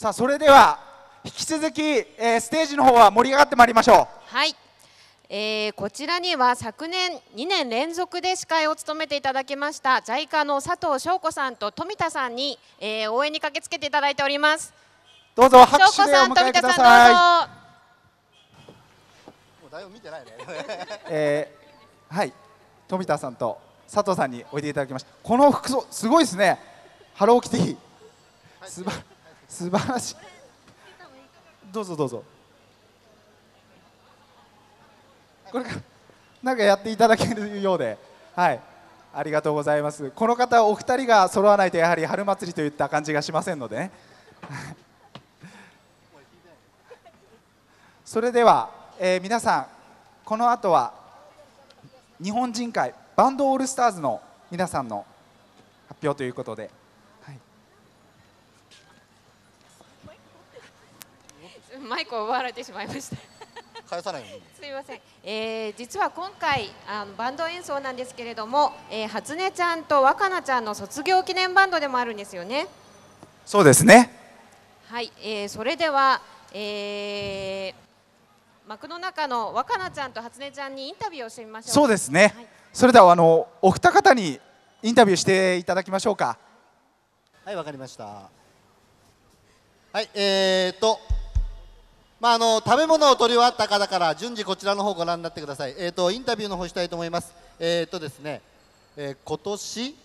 さあそれでは引き続き、えー、ステージの方は盛り上がってまいりましょう。はい、えー、こちらには昨年2年連続で司会を務めていただきました JICA の佐藤翔子さんと富田さんに、えー、応援に駆けつけていただいております。どうぞ拍手でお迎えください。だいぶ見てないね。えー、はい。富田さんと佐藤さんにおいでいただきました。この服装すごいですね。ハローキティ。すば素晴らしい素晴らしい。どうぞどうぞ。これかなんかやっていただけるようで。はい。ありがとうございます。この方お二人が揃わないとやはり春祭りといった感じがしませんので。ねそれではえー、皆さんこの後は日本人会バンドオールスターズの皆さんの発表ということで、はい、マイクを奪われてしまいました。返さない すみません、えー、実は今回あのバンド演奏なんですけれども、えー、初音ちゃんと若菜ちゃんの卒業記念バンドでもあるんですよね。そうですね。はい、えー、それでは、えー、幕の中の若菜ちゃんと初音ちゃんにインタビューをしてみましょうそうですね、はい、それではあのお二方にインタビューしていただきましょうか。はいわかりました。はいえーとまああの食べ物を取り終わった方から順次こちらの方ご覧になってください。えーとインタビューの方したいと思います。えーとですね、えー、今年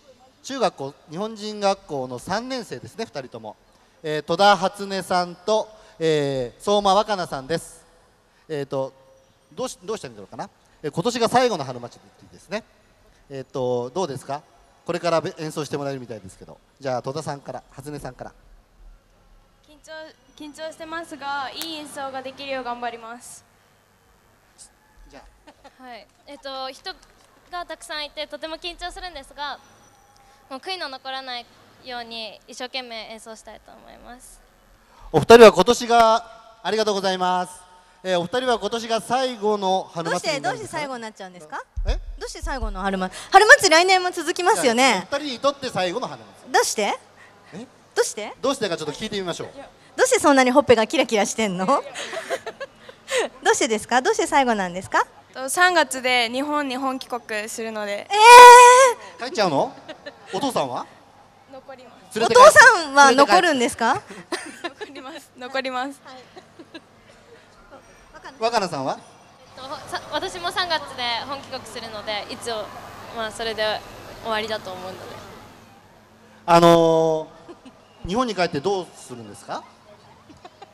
中学校日本人学校の3年生ですね2人とも、えー、戸田初音さんと、えー、相馬若菜さんです。えーと、どうしどうしたらいいんだろうかな、えー、今年が最後の春祭りですね、えーと、どうですか？これから演奏してもらえるみたいですけど。じゃあ戸田さんから初音さんから。緊張緊張してますがいい演奏ができるよう頑張ります。じゃあ。はい。えっ、ー、と人がたくさんいてとても緊張するんですがもう悔いの残らないように一生懸命演奏したいと思います。お二人は今年がありがとうございます。えー、お二人は今年が最後の春祭りどうしてどうして最後になっちゃうんですか？え？どうして最後の春祭り？春祭り来年も続きますよね。お二人にとって最後の春祭り。どうして？え？どうして？どうしてかちょっと聞いてみましょう。どうしてそんなにほっぺがキラキラしてんの？どうしてですか？どうして最後なんですか？3月で日本に本帰国するので。ええー、帰っちゃうの？お父さんは？残ります。お父さんは残るんですか？残ります。残ります、はい。若菜さんは、えっと、私も3月で本帰国するのでいつを、まあ、それで終わりだと思うので。あのー、日本に帰ってどうするんですか？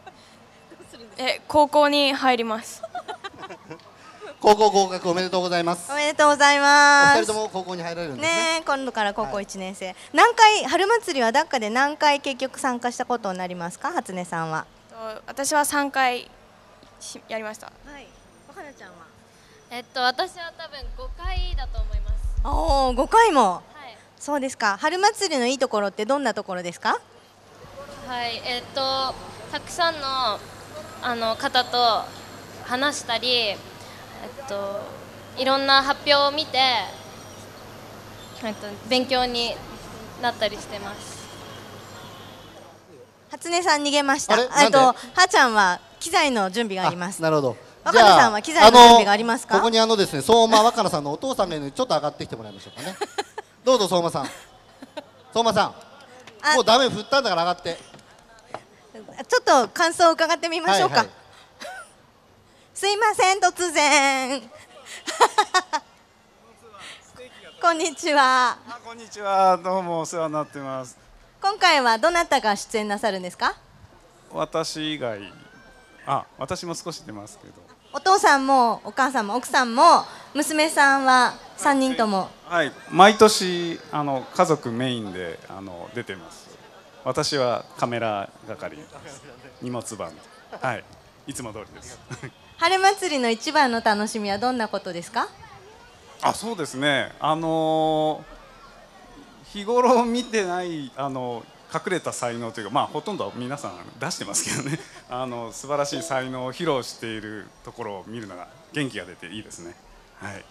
え高校に入ります 高校合格おめでとうございますおめでとうございますお二人とも高校に入られるんですね、ね、今度から高校1年生、はい、何回春祭りはダッカで何回結局参加したことになりますか？初音さんは私は3回やりました。はい。若菜ちゃんは？えっと私は多分五回だと思います。おお五回も。はい。そうですか。春祭りのいいところってどんなところですか？はいえっとたくさんのあの方と話したりえっといろんな発表を見てえっと勉強になったりしてます。初音さん逃げました。あとはちゃんは機材の準備がありますなるほど。若菜さんは機材の準備がありますか？ここにあのですね相馬若菜さんのお父さんがいるのでちょっと上がってきてもらいましょうかね。どうぞ相馬さん。相馬さんもうダメ振ったんだから上がって。ちょっと感想を伺ってみましょうか、はいはい、すいません突然。こんにちは。こんにちは。どうもお世話になってます。今回はどなたが出演なさるんですか？私以外。あ私も少し出ますけど。お父さんもお母さんも奥さんも娘さんは3人ともはい。毎年あの家族メインであの出てます。私はカメラ係荷物番。はい。いつも通りです。春祭りの一番の楽しみはどんなことですか？あそうですね。あのー、日頃見てないあの隠れた才能というか、まあ、ほとんど皆さん出してますけどね。あの素晴らしい才能を披露しているところを見るのが元気が出ていいですね。はい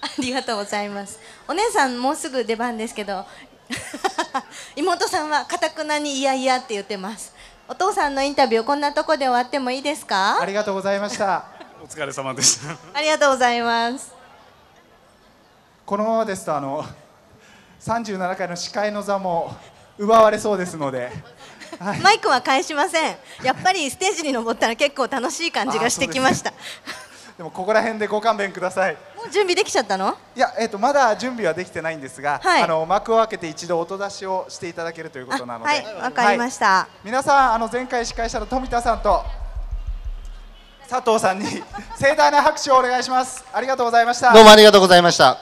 ありがとうございます。お姉さんもうすぐ出番ですけど 妹さんはかたくなにいやいやって言ってます。お父さんのインタビューこんなとこで終わってもいいですか？ありがとうございました。お疲れ様でしたありがとうございます。このままですとあの37回の司会の座も奪われそうですので、はい、マイクは返しません。やっぱりステージに登ったら結構楽しい感じがしてきました、でもここら辺でご勘弁ください。もう準備できちゃったの？いや、えっとまだ準備はできてないんですが、はい。あの幕を開けて一度音出しをしていただけるということなので、はいわかりました、皆さんあの前回司会者の富田さんと佐藤さんに 盛大な拍手をお願いします。ありがとうございました。どうもありがとうございました。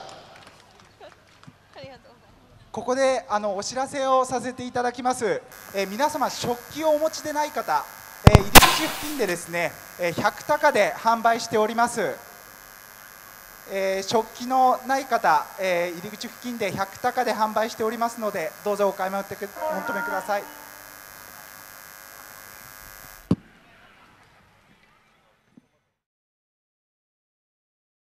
ここであのお知らせをさせていただきます、えー皆様食器をお持ちでない方、えー入り口付近でですね、えー100高で販売しております、えー食器のない方、えー入り口付近で100高で販売しておりますのでどうぞお買い求めくお求めください。